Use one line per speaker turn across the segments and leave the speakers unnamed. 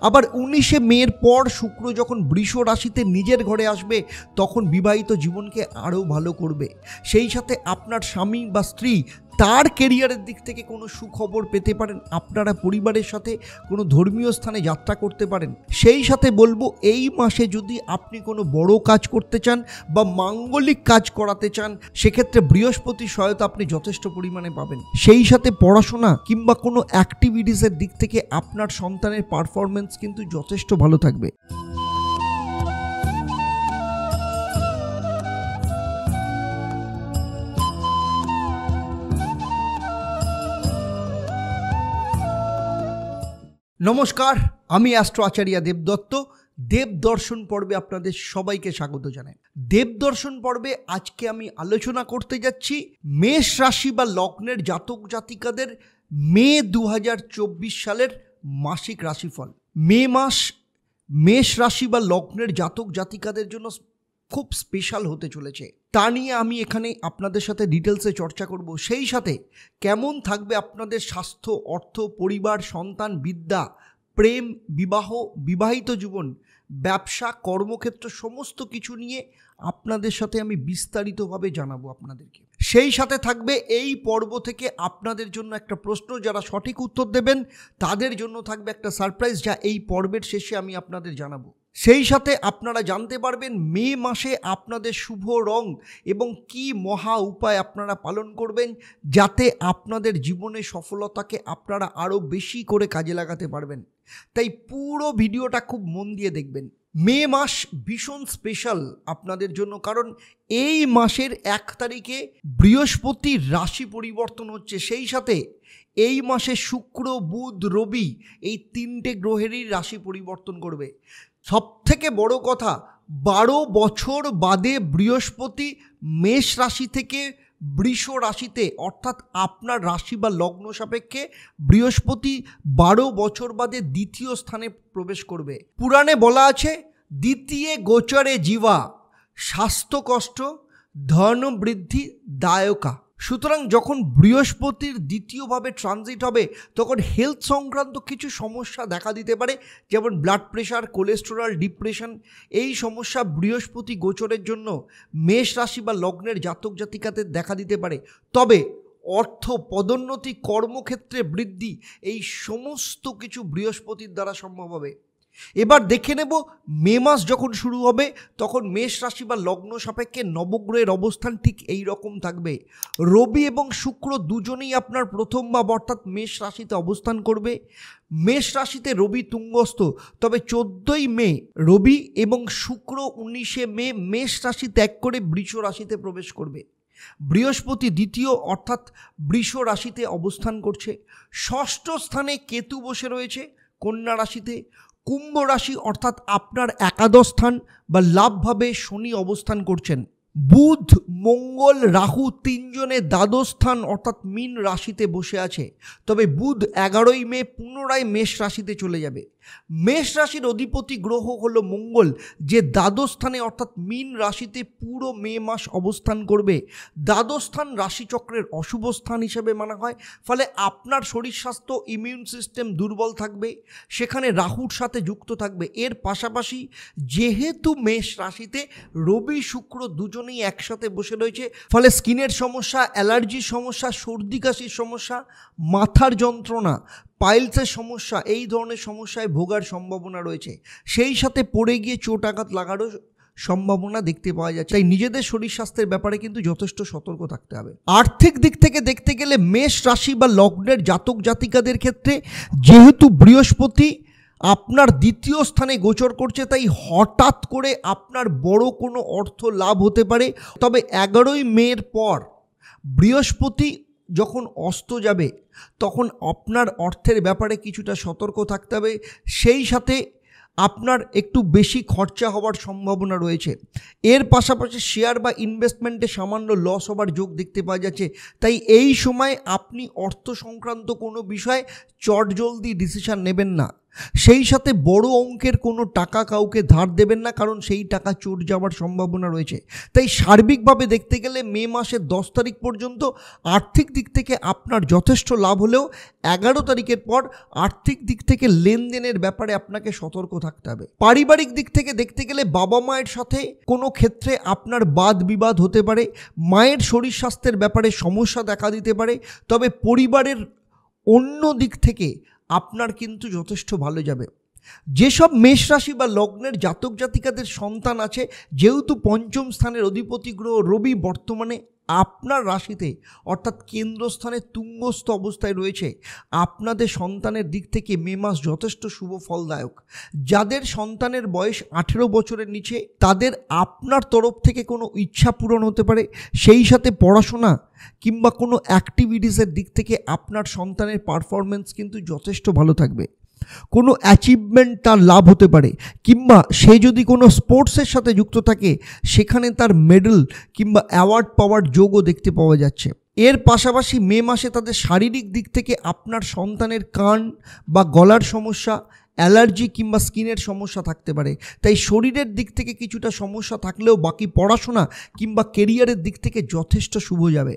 আবার উনিশে মের পর শুক্র যখন বৃষ রাশিতে নিজের ঘরে আসবে, তখন বিবাহিত জীবনকে আরও ভালো করবে। সেই সাথে আপনার স্বামী বা স্ত্রী তার কেরিয়ারের দিক থেকে কোনো সুখবর পেতে পারেন। আপনারা পরিবারের সাথে কোনো ধর্মীয় স্থানে যাত্রা করতে পারেন। সেই সাথে বলব, এই মাসে যদি আপনি কোনো বড় কাজ করতে চান বা মাঙ্গলিক কাজ করাতে চান, সেক্ষেত্রে বৃহস্পতির সহায়তা আপনি যথেষ্ট পরিমাণে পাবেন। সেই সাথে পড়াশোনা কিংবা কোনো অ্যাক্টিভিটিসের দিক থেকে আপনার সন্তানের পারফরমেন্স কিন্তু যথেষ্ট ভালো থাকবে। নমস্কার, আমি অ্যাস্ট্রো আচার্য দেবদত্ত দেবদর্শন পর্বে আপনাদের সবাইকে স্বাগত জানাই। দেবদর্শন পর্বে আজকে আমি আলোচনা করতে যাচ্ছি মেষ রাশি বা লগ্নের জাতক জাতিকাদের মে দু হাজার চব্বিশ সালের মাসিক রাশিফল। মে মাস, মেষ রাশি বা লগ্নের জাতক জাতিকাদের জন্য খুব স্পেশাল হতে চলেছে। তা নিয়ে আমি এখানে আপনাদের সাথে ডিটেলসে চর্চা করব। সেই সাথে কেমন থাকবে আপনাদের স্বাস্থ্য, অর্থ, পরিবার, সন্তান, বিদ্যা, প্রেম, বিবাহ, বিবাহিত জীবন, ব্যবসা, কর্মক্ষেত্র, সমস্ত কিছু নিয়ে আপনাদের সাথে আমি বিস্তারিতভাবে জানাব আপনাদেরকে। সেই সাথে থাকবে এই পর্ব থেকে আপনাদের জন্য একটা প্রশ্ন, যারা সঠিক উত্তর দেবেন, তাদের জন্য থাকবে একটা সারপ্রাইজ যা এই পর্বের শেষে আমি আপনাদের জানাব। সেই সাথে আপনারা জানতে পারবেন মে মাসে আপনাদের শুভ রং এবং কি মহা উপায় আপনারা পালন করবেন, যাতে আপনাদের জীবনে সফলতাকে আপনারা আরও বেশি করে কাজে লাগাতে পারবেন। তাই পুরো ভিডিওটা খুব মন দিয়ে দেখবেন। মে মাস ভীষণ স্পেশাল আপনাদের জন্য, কারণ এই মাসের এক তারিখে বৃহস্পতির রাশি পরিবর্তন হচ্ছে। সেই সাথে এই মাসে শুক্র, বুধ, রবি এই তিনটে গ্রহেরই রাশি পরিবর্তন করবে। সব থেকে বড় কথা, বারো বছর বাদে বৃহস্পতি মেষ রাশি থেকে বৃষ রাশিতে, অর্থাৎ আপনার রাশি বা লগ্ন সাপেক্ষে বৃহস্পতি বারো বছর বাদে দ্বিতীয় স্থানে প্রবেশ করবে। পুরাণে বলা আছে, দ্বিতীয় গোচরে জীবা, স্বাস্থ্য কষ্ট, ধন বৃদ্ধি, দায়কা। সুতরাং যখন বৃহস্পতির দ্বিতীয়ভাবে ট্রানজিট হবে, তখন হেলথ সংক্রান্ত কিছু সমস্যা দেখা দিতে পারে, যেমন ব্লাড প্রেশার কোলেস্টেরল ডিপ্রেশন এই সমস্যা বৃহস্পতি গোচরের জন্য মেষ রাশি বা লগ্নের জাতক জাতিকাতে দেখা দিতে পারে। তবে অর্থ পদোন্নতি কর্মক্ষেত্রে বৃদ্ধি, এই সমস্ত কিছু বৃহস্পতির দ্বারা সম্ভব হবে। এবার দেখে নেব মে মাস যখন শুরু হবে, তখন মেষ রাশি বা লগ্ন সাপেক্ষে নবগ্রহের অবস্থান ঠিক এই রকম থাকবে। রবি এবং শুক্র দুজনেই আপনার প্রথম ভাব অর্থাৎ মেষ রাশিতে অবস্থান করবে। মেষ রাশিতে রবি তুঙ্গস্থ, তবে চোদ্দই মে রবি এবং শুক্র উনিশে মে মেষ রাশি ত্যাগ করে বৃষ রাশিতে প্রবেশ করবে। বৃহস্পতি দ্বিতীয় অর্থাৎ বৃষ রাশিতে অবস্থান করছে। ষষ্ঠ স্থানে কেতু বসে রয়েছে, কন্যা রাশিতে। কুম্ভ রাশি অর্থাৎ আপনার একাদশ স্থান বা লাভভাবে শনি অবস্থান করছেন। বুধ, মঙ্গল, রাহু তিনজনে দ্বাদশ স্থান অর্থাৎ মিন রাশিতে বসে আছে। তবে বুধ এগারোই মে পুনরায় মেষ রাশিতে চলে যাবে। মেষ রাশির অধিপতি গ্রহ হল মঙ্গল, যে দ্বাদশ স্থানে অর্থাৎ মিন রাশিতে পুরো মে মাস অবস্থান করবে। দ্বাদশ স্থান রাশিচক্রের অশুভ স্থান হিসেবে মানা হয়, ফলে আপনার শরীর স্বাস্থ্য ইমিউন সিস্টেম দুর্বল থাকবে, সেখানে রাহুর সাথে যুক্ত থাকবে। এর পাশাপাশি যেহেতু মেষ রাশিতে রবি, শুক্র দুজনেই একসাথে বসে রয়েছে, ফলে স্কিনের সমস্যা, অ্যালার্জির সমস্যা, সর্দি কাশির সমস্যা, মাথার যন্ত্রণা পাইলসের সমস্যা, এই ধরনের সমস্যায় ভোগার সম্ভাবনা রয়েছে। সেই সাথে পড়ে গিয়ে চোট আঘাত লাগারও সম্ভাবনা দেখতে পাওয়া যাচ্ছে। তাই নিজেদের শরীর স্বাস্থ্যের ব্যাপারে কিন্তু যথেষ্ট সতর্ক থাকতে হবে। আর্থিক দিক থেকে দেখতে গেলে মেষ রাশি বা লগ্নের জাতক জাতিকাদের ক্ষেত্রে যেহেতু বৃহস্পতি আপনার দ্বিতীয় স্থানে গোচর করছে, তাই হঠাৎ করে আপনার বড় কোনো অর্থ লাভ হতে পারে। তবে এগারোই মের পর বৃহস্পতি যখন অস্ত যাবে, তখন আপনার অর্থের ব্যাপারে কিছুটা সতর্ক থাকতে হবে। সেই সাথে আপনার একটু বেশি খরচা হওয়ার সম্ভাবনা রয়েছে। এর পাশাপাশি শেয়ার বা ইনভেস্টমেন্টে সামান্য লস হবার যোগ দেখতে পাওয়া যাচ্ছে। তাই এই সময় আপনি অর্থ সংক্রান্ত কোনো বিষয়ে চটজলদি ডিসিশান নেবেন না। সেই সাথে বড় অঙ্কের কোনো টাকা কাউকে ধার দেবেন না, কারণ সেই টাকা চোর যাওয়ার সম্ভাবনা রয়েছে। তাই সার্বিকভাবে দেখতে গেলে মে মাসের দশ তারিখ পর্যন্ত আর্থিক দিক থেকে আপনার যথেষ্ট লাভ হলেও এগারো তারিখের পর আর্থিক দিক থেকে লেনদেনের ব্যাপারে আপনাকে সতর্ক থাকতে হবে। পারিবারিক দিক থেকে দেখতে গেলে বাবা মায়ের সাথে কোনো ক্ষেত্রে আপনার বাদ বিবাদ হতে পারে, মায়ের শরীর স্বাস্থ্যের ব্যাপারে সমস্যা দেখা দিতে পারে, তবে পরিবারের অন্য দিক থেকে আপনার কিন্তু যথেষ্ট ভালো যাবে। যেসব মেষ রাশি বা লগ্নের জাতক জাতিকাদের সন্তান আছে, যেহেতু পঞ্চম স্থানের অধিপতি গ্রহ রবি বর্তমানে আপনার রাশিতে, অর্থাৎ কেন্দ্রস্থানে তুঙ্গস্থ অবস্থায় রয়েছে, আপনাদের সন্তানের দিক থেকে মে মাস যথেষ্ট শুভ ফলদায়ক। যাদের সন্তানের বয়স আঠেরো বছরের নিচে, তাদের আপনার তরফ থেকে কোনো ইচ্ছা পূরণ হতে পারে, সেই সাথে পড়াশোনা কিংবা কোনো অ্যাক্টিভিটিসের দিক থেকে আপনার সন্তানের পারফরমেন্স কিন্তু যথেষ্ট ভালো থাকবে। কোনো অ্যাচিভমেন্ট তার লাভ হতে পারে, কিংবা সে যদি কোনো স্পোর্টসের সাথে যুক্ত থাকে, সেখানে তার মেডেল কিংবা অ্যাওয়ার্ড পাওয়ার যোগও দেখতে পাওয়া যাচ্ছে। এর পাশাপাশি মে মাসে তাদের শারীরিক দিক থেকে আপনার সন্তানের কান বা গলার সমস্যা অ্যালার্জি কিংবা স্কিনের সমস্যা থাকতে পারে। তাই শরীরের দিক থেকে কিছুটা সমস্যা থাকলেও বাকি পড়াশোনা কিংবা কেরিয়ারের দিক থেকে যথেষ্ট শুভ যাবে।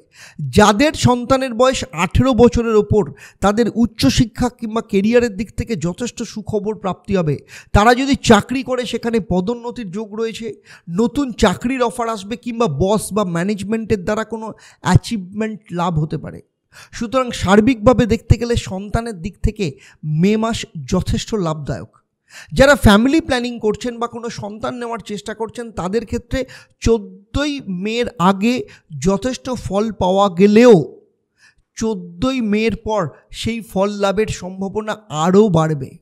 যাদের সন্তানের বয়স আঠেরো বছরের ওপর, তাদের উচ্চশিক্ষা কিংবা কেরিয়ারের দিক থেকে যথেষ্ট সুখবর প্রাপ্তি হবে। তারা যদি চাকরি করে, সেখানে পদোন্নতির যোগ রয়েছে। নতুন চাকরির অফার আসবে কিংবা বস বা ম্যানেজমেন্টের দ্বারা কোনো অ্যাচিভমেন্ট লাভ হতে পারে। সুতরাং সার্বিকভাবে দেখতে গেলে সন্তানের দিক থেকে মে মাস যথেষ্ট লাভদায়ক। যারা ফ্যামিলি প্ল্যানিং করছেন বা কোনো সন্তান নেওয়ার চেষ্টা করছেন, তাদের ক্ষেত্রে চোদ্দোই মের আগে যথেষ্ট ফল পাওয়া গেলেও চোদ্দোই মের পর সেই ফল লাভের সম্ভাবনা আরও বাড়বে।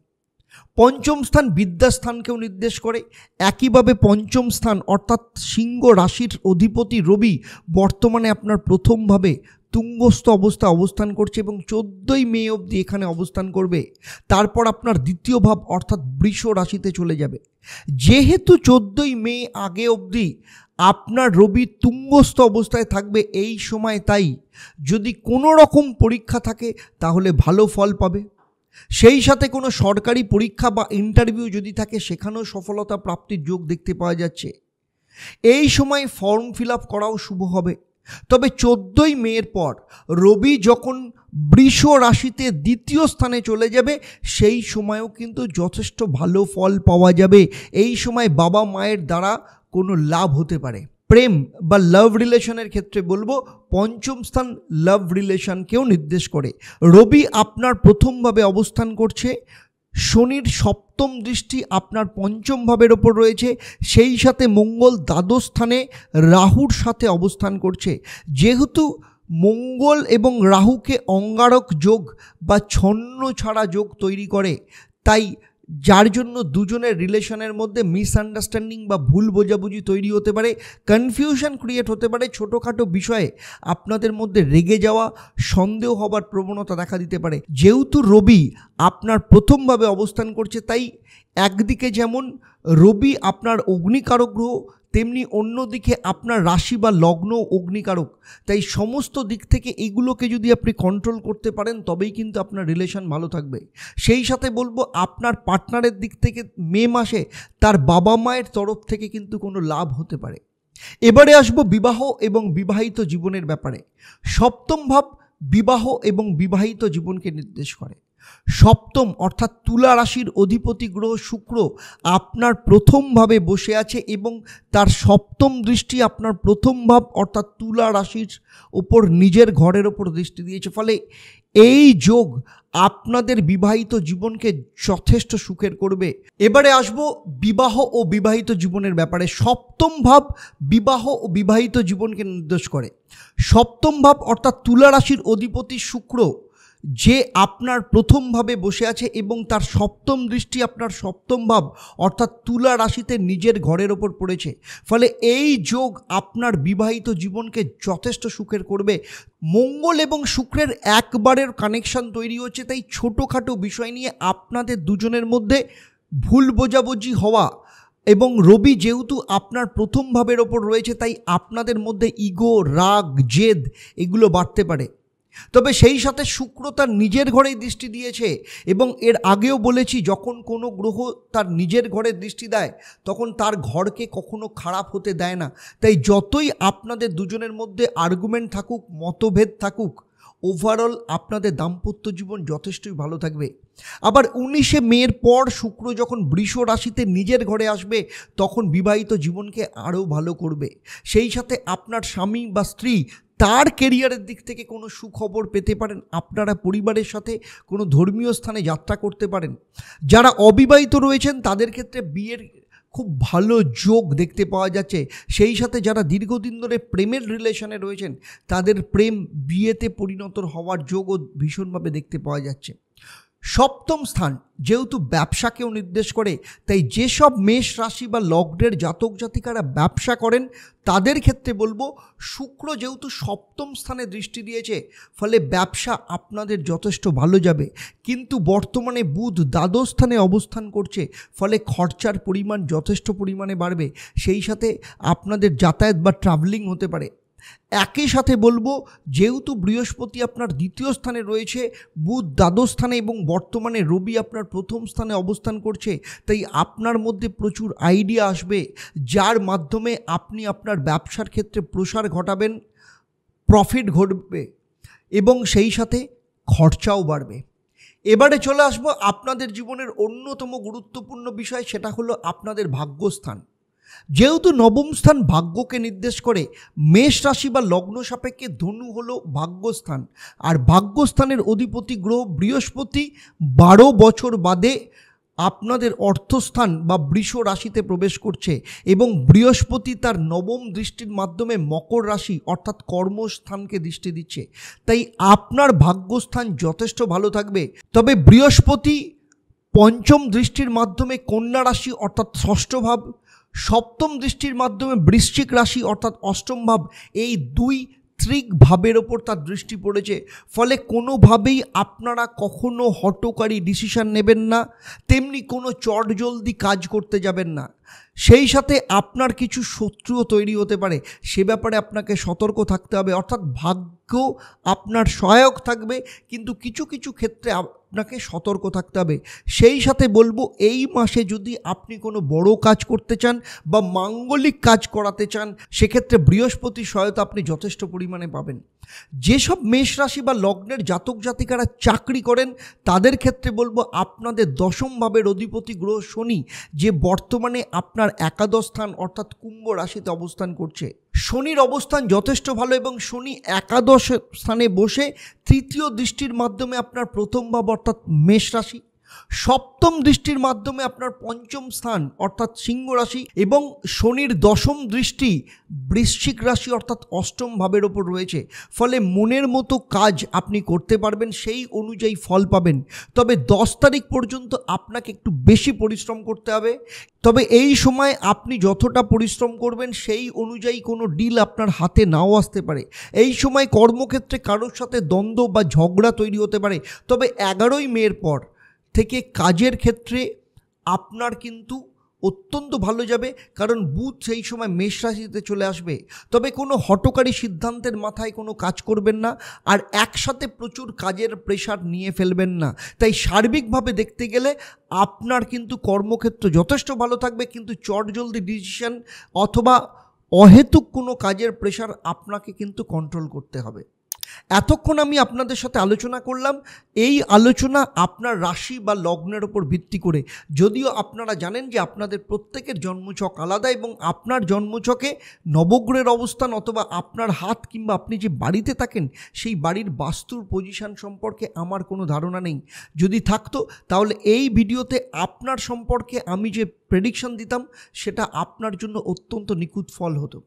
পঞ্চম স্থান বিদ্যাস্থানকেও নির্দেশ করে। একইভাবে পঞ্চম স্থান অর্থাৎ সিংহ রাশির অধিপতি রবি বর্তমানে আপনার প্রথমভাবে তুঙ্গস্থ অবস্থা অবস্থান করছে এবং চোদ্দোই মে অবধি এখানে অবস্থান করবে। তারপর আপনার দ্বিতীয় ভাব অর্থাৎ বৃষ রাশিতে চলে যাবে। যেহেতু চোদ্দোই মে আগে অবধি আপনার রবি তুঙ্গস্থ অবস্থায় থাকবে এই সময় তাই যদি কোনো রকম পরীক্ষা থাকে তাহলে ভালো ফল পাবে। সেই সাথে কোনো সরকারি পরীক্ষা বা ইন্টারভিউ যদি থাকে সেখানেও সফলতা প্রাপ্তির যোগ দেখতে পাওয়া যাচ্ছে। এই সময় ফর্ম ফিল আপ করাও শুভ হবে। তবে চোদ্দোই মেয়ের পর রবি যখন বৃষ রাশিতে দ্বিতীয় স্থানে চলে যাবে, সেই সময়ও কিন্তু যথেষ্ট ভালো ফল পাওয়া যাবে। এই সময় বাবা মায়ের দ্বারা কোনো লাভ হতে পারে। প্রেম বা লাভ রিলেশনের ক্ষেত্রে বলব, পঞ্চম স্থান লাভ রিলেশনকেও নির্দেশ করে। রবি আপনার প্রথমভাবে অবস্থান করছে শনির সপ্তম দৃষ্টি আপনার পঞ্চম ভাবের ওপর রয়েছে, সেই সাথে মঙ্গল দ্বাদশ স্থানে রাহুর সাথে অবস্থান করছে। যেহেতু মঙ্গল এবং রাহুকে অঙ্গারক যোগ বা ছন্ন ছাড়া যোগ তৈরি করে, তাই যার জন্য দুজনের রিলেশনের মধ্যে মিসআন্ডারস্ট্যান্ডিং বা ভুল বোঝাবুঝি তৈরি হতে পারে, কনফিউশন ক্রিয়েট হতে পারে ছোটোখাটো বিষয়ে আপনাদের মধ্যে রেগে যাওয়া, সন্দেহ হবার প্রবণতা দেখা দিতে পারে। যেহেতু রবি আপনার প্রথমভাবে অবস্থান করছে, তাই একদিকে যেমন রবি আপনার অগ্নিকারক গ্রহ তেমনি অন্যদিকে আপনার রাশি বা লগ্ন অগ্নিকারক। তাই সমস্ত দিক থেকে এগুলোকে যদি আপনি কন্ট্রোল করতে পারেন, তবেই কিন্তু আপনার রিলেশন ভালো থাকবে। সেই সাথে বলব, আপনার পার্টনারের দিক থেকে মে মাসে তার বাবা মায়ের তরফ থেকে কিন্তু কোনো লাভ হতে পারে। এবারে আসব বিবাহ এবং বিবাহিত জীবনের ব্যাপারে। সপ্তম ভাব বিবাহ এবং বিবাহিত জীবনকে নির্দেশ করে। সপ্তম অর্থাৎ তুলা রাশির অধিপতি গ্রহ শুক্র আপনার প্রথমভাবে বসে আছে এবং তার সপ্তম দৃষ্টি আপনার প্রথম ভাব অর্থাৎ তুলা রাশির ওপর নিজের ঘরের ওপর দৃষ্টি দিয়েছে। ফলে এই যোগ আপনাদের বিবাহিত জীবনকে যথেষ্ট সুখের করবে। এবারে আসব বিবাহ ও বিবাহিত জীবনের ব্যাপারে। সপ্তম ভাব বিবাহ ও বিবাহিত জীবনকে নির্দেশ করে। সপ্তম ভাব অর্থাৎ তুলা রাশির অধিপতি শুক্র যে আপনার প্রথমভাবে বসে আছে এবং তার সপ্তম দৃষ্টি আপনার সপ্তম ভাব, অর্থাৎ তুলা রাশিতে নিজের ঘরের ওপর পড়েছে। ফলে এই যোগ আপনার বিবাহিত জীবনকে যথেষ্ট সুখের করবে। মঙ্গল এবং শুক্রের একবারের কানেকশন তৈরি হচ্ছে, তাই ছোটোখাটো বিষয় নিয়ে আপনাদের দুজনের মধ্যে ভুল বোঝাবুঝি হওয়া এবং রবি যেহেতু আপনার প্রথম ভাবের ওপর রয়েছে, তাই আপনাদের মধ্যে ইগো রাগ, জেদ এগুলো বাড়তে পারে। তবে সেই সাথে শুক্র তার নিজের ঘরেই দৃষ্টি দিয়েছে এবং এর আগেও বলেছি, যখন কোনো গ্রহ তার নিজের ঘরে দৃষ্টি দেয়, তখন তার ঘরকে কখনো খারাপ হতে দেয় না। তাই যতই আপনাদের দুজনের মধ্যে আর্গুমেন্ট থাকুক, মতভেদ থাকুক ওভারঅল আপনাদের দাম্পত্য জীবন যথেষ্টই ভালো থাকবে। আবার উনিশে মের পর শুক্র যখন বৃষ রাশিতে নিজের ঘরে আসবে, তখন বিবাহিত জীবনকে আরও ভালো করবে। সেই সাথে আপনার স্বামী বা স্ত্রী তার কেরিয়ারের দিক থেকে কোনো সুখবর পেতে পারেন? আপনারা পরিবারের সাথে কোনো ধর্মীয় স্থানে যাত্রা করতে পারেন। যারা অবিবাহিত রয়েছেন, তাদের ক্ষেত্রে বিয়ের খুব ভালো যোগ দেখতে পাওয়া যাচ্ছে। সেই সাথে যারা দীর্ঘদিন ধরে প্রেমের রিলেশনে রয়েছেন, তাদের প্রেম বিয়েতে পরিণত হওয়ার যোগও ভীষণভাবে দেখতে পাওয়া যাচ্ছে। সপ্তম স্থান, যেহেতু ব্যবসাকেও নির্দেশ করে, তাই যেসব মেষ রাশি বা লগ্নের জাতক জাতিকারা ব্যবসা করেন, তাদের ক্ষেত্রে বলব শুক্র যেহেতু সপ্তম স্থানে দৃষ্টি দিয়েছে, ফলে ব্যবসা আপনাদের যথেষ্ট ভালো যাবে। কিন্তু বর্তমানে বুধ দ্বাদশ স্থানে অবস্থান করছে, ফলে খরচার পরিমাণ যথেষ্ট পরিমাণে বাড়বে। সেই সাথে আপনাদের যাতায়াত বা ট্রাভেলিং হতে পারে। একই সাথে বলব, যেহেতু বৃহস্পতি আপনার দ্বিতীয় স্থানে রয়েছে, বুধ দ্বাদশ স্থানে এবং বর্তমানে রবি আপনার প্রথম স্থানে অবস্থান করছে, তাই আপনার মধ্যে প্রচুর আইডিয়া আসবে, যার মাধ্যমে আপনি আপনার ব্যবসার ক্ষেত্রে প্রসার ঘটাবেন প্রফিট ঘটবে এবং সেই সাথে খরচাও বাড়বে। এবারে চলে আসব আপনাদের জীবনের অন্যতম গুরুত্বপূর্ণ বিষয়, সেটা হলো আপনাদের ভাগ্যস্থান। যেহেতু নবম স্থান ভাগ্যকে নির্দেশ করে, মেষ রাশি বা লগ্ন সাপেক্ষে ধনু হলো ভাগ্যস্থান। আর ভাগ্যস্থানের অধিপতি গ্রহ বৃহস্পতি, বারো বছর বাদে আপনাদের অর্থস্থান বা বৃষ রাশিতে প্রবেশ করছে এবং বৃহস্পতি তার নবম দৃষ্টির মাধ্যমে মকর রাশি অর্থাৎ কর্মস্থানকে দৃষ্টি দিচ্ছে। তাই আপনার ভাগ্যস্থান যথেষ্ট ভালো থাকবে। তবে বৃহস্পতি পঞ্চম দৃষ্টির মাধ্যমে কন্যা রাশি অর্থাৎ ষষ্ঠ ভাব সপ্তম দৃষ্টির মাধ্যমে বৃশ্চিক রাশি অর্থাৎ অষ্টম ভাব, এই দুই ত্রিক ভাবের ওপর তার দৃষ্টি পড়েছে। ফলে কোনোভাবেই আপনারা কখনো হটকারী ডিসিশন নেবেন না, তেমনি কোনো চটজলদি কাজ করতে যাবেন না। সেই সাথে আপনার কিছু শত্রুও তৈরি হতে পারে। সে ব্যাপারে আপনাকে সতর্ক থাকতে হবে। অর্থাৎ ভাগ্য আপনার সহায়ক থাকবে, কিন্তু কিছু কিছু ক্ষেত্রে আপনাকে সতর্ক থাকতে হবে। সেই সাথে বলব, এই মাসে যদি আপনি কোনো বড় কাজ করতে চান বা মাঙ্গলিক কাজ করাতে চান, সেক্ষেত্রে বৃহস্পতির সহায়তা আপনি যথেষ্ট পরিমাণে পাবেন। যেসব মেষ রাশি বা লগ্নের জাতক জাতিকারা চাকরি করেন, তাদের ক্ষেত্রে বলব আপনাদের দশম ভাবের অধিপতি গ্রহ শনি, যে বর্তমানে আপনার একাদশ স্থান অর্থাৎ কুম্ভ রাশিতে অবস্থান করছে। শনির অবস্থান যথেষ্ট ভালো এবং শনি একাদশ স্থানে বসে তৃতীয় দৃষ্টির মাধ্যমে আপনার প্রথম ভাব অর্থাৎ মেষ রাশি সপ্তম দৃষ্টির মাধ্যমে আপনার পঞ্চম স্থান অর্থাৎ সিংহ রাশি এবং শনির দশম দৃষ্টি বৃশ্চিক রাশি অর্থাৎ অষ্টম ভাবের ওপর রয়েছে। ফলে মনের মতো কাজ আপনি করতে পারবেন, সেই অনুযায়ী ফল পাবেন। তবে দশ তারিখ পর্যন্ত আপনাকে একটু বেশি পরিশ্রম করতে হবে। তবে এই সময় আপনি যতটা পরিশ্রম করবেন, সেই অনুযায়ী কোনো ডিল আপনার হাতে নাও আসতে পারে। এই সময় কর্মক্ষেত্রে কারোর সাথে দ্বন্দ্ব বা ঝগড়া তৈরি হতে পারে। তবে এগারোই মের পর থেকে কাজের ক্ষেত্রে আপনার কিন্তু অত্যন্ত ভালো যাবে, কারণ বুধ সেই সময় মেষ রাশিতে চলে আসবে। তবে কোনো হটকারী সিদ্ধান্তের মাথায় কোনো কাজ করবেন না, আর একসাথে প্রচুর কাজের প্রেশার নিয়ে ফেলবেন না। তাই সার্বিকভাবে দেখতে গেলে আপনার কিন্তু কর্মক্ষেত্র যথেষ্ট ভালো থাকবে, কিন্তু চট জলদি ডিসিশন অথবা অহেতুক কোনো কাজের প্রেশার আপনাকে কিন্তু কন্ট্রোল করতে হবে। এতক্ষণ আমি আপনাদের সাথে আলোচনা করলাম, এই আলোচনা আপনার রাশি বা লগ্নের ওপর ভিত্তি করে। যদিও আপনারা জানেন যে আপনাদের প্রত্যেকের জন্মছক আলাদা এবং আপনার জন্মছকে নবগ্রহের অবস্থান অথবা আপনার হাত কিংবা আপনি যে বাড়িতে থাকেন, সেই বাড়ির বাস্তুর পজিশন সম্পর্কে আমার কোনো ধারণা নেই। যদি থাকতো, তাহলে এই ভিডিওতে আপনার সম্পর্কে আমি যে প্রেডিকশন দিতাম, সেটা আপনার জন্য অত্যন্ত নিখুঁত ফল হতো।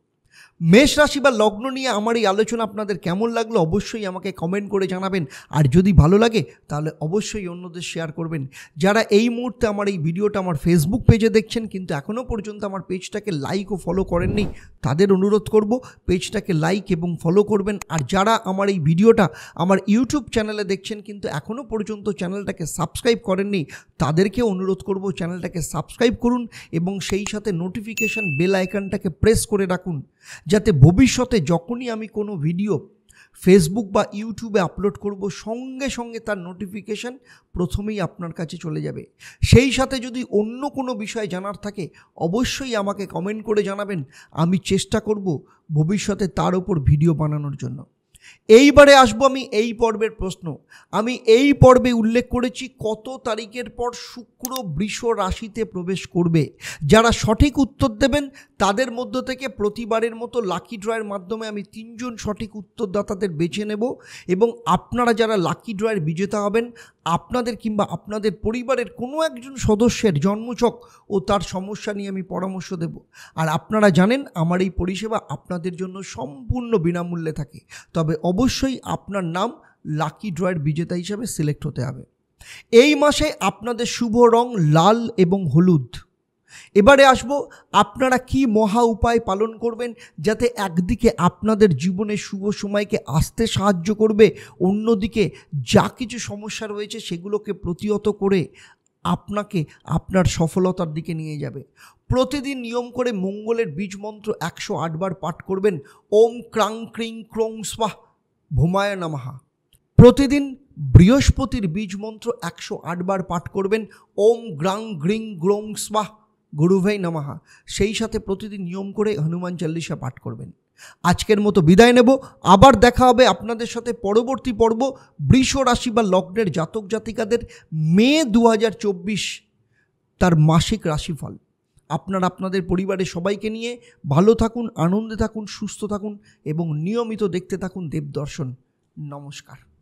মেষ রাশি বা লগ্ন নিয়ে আমার এই আলোচনা আপনাদের কেমন লাগল অবশ্যই আমাকে কমেন্ট করে জানাবেন। আর যদি ভালো লাগে, তাহলে অবশ্যই অন্যদের শেয়ার করবেন। যারা এই মুহূর্তে আমার এই ভিডিওটা আমার ফেসবুক পেজে দেখছেন, কিন্তু এখনও পর্যন্ত আমার পেজটাকে লাইক ও ফলো করেননি, তাদের অনুরোধ করব পেজটাকে লাইক এবং ফলো করবেন। আর যারা আমার এই ভিডিওটা আমার ইউটিউব চ্যানেলে দেখছেন, কিন্তু এখনও পর্যন্ত চ্যানেলটাকে সাবস্ক্রাইব করেননি, তাদেরকে অনুরোধ করব চ্যানেলটাকে সাবস্ক্রাইব করুন এবং সেই সাথে নোটিফিকেশান বেল আইকনটাকে প্রেস করে রাখুন। যাতে ভবিষ্যতে যখনই আমি কোনো ভিডিও ফেসবুক বা ইউটিউবে আপলোড করব, সঙ্গে সঙ্গে তার নোটিফিকেশান প্রথমেই আপনার কাছে চলে যাবে। সেই সাথে যদি অন্য কোনো বিষয় জানার থাকে, অবশ্যই আমাকে কমেন্ট করে জানাবেন। আমি চেষ্টা করব ভবিষ্যতে তার ওপর ভিডিও বানানোর জন্য। এইবারে আসব আমি এই পর্বের প্রশ্ন। আমি এই পর্বে উল্লেখ করেছি কত তারিখের পর শুক্র বৃষ রাশিতে প্রবেশ করবে। যারা সঠিক উত্তর দেবেন, তাদের মধ্য থেকে প্রতিবারের মতো লাকি ড্রয়ের মাধ্যমে আমি তিনজন সঠিক উত্তরদাতাদের বেছে নেব এবং আপনারা যারা লাকি ড্রয়ের বিজেতা হবেন, আপনাদের কিংবা আপনাদের পরিবারের কোনো একজন সদস্যের জন্মছক ও তার সমস্যা নিয়ে আমি পরামর্শ দেব। আর আপনারা জানেন, আমার এই পরিষেবা আপনাদের জন্য সম্পূর্ণ বিনামূল্যে থাকে। তবে অবশ্যই আপনার নাম লাকি ড্রয়ের বিজেতা হিসাবে সিলেক্ট হতে হবে। এই মাসে আপনাদের শুভ রং লাল এবং হলুদ। এবারে আসব আপনারা কি মহা উপায় পালন করবেন যাতে একদিকে আপনাদের জীবনের শুভ সময়কে আসতে সাহায্য করবে, অন্যদিকে যা কিছু সমস্যা রয়েছে সেগুলোকে প্রতিহত করে আপনাকে আপনার সফলতার দিকে নিয়ে যাবে। প্রতিদিন নিয়ম করে মঙ্গলের বীজ মন্ত্র একশো আটবার পাঠ করবেন। ওম ক্রাং ক্রিং ক্রং স্বাহ। ভূমায় নামাহা প্রতিদিন বৃহস্পতির বীজ মন্ত্র একশো আটবার পাঠ করবেন। ওম গ্রাং গ্রিং গ্রোং স্বাহ গুরুভাই নমাহা সেই সাথে প্রতিদিন নিয়ম করে হনুমান চল্লিশা পাঠ করবেন। আজকের মতো বিদায় নেব। আবার দেখা হবে আপনাদের সাথে পরবর্তী পর্ব বৃষ রাশি বা লগ্নের জাতক জাতিকাদের মে দু হাজার চব্বিশ তার মাসিক রাশিফল। আপনারা আপনাদের পরিবারের সবাইকে নিয়ে ভালো থাকুন, আনন্দে থাকুন, সুস্থ থাকুন এবং নিয়মিত দেখতে থাকুন দেবদর্শন। নমস্কার।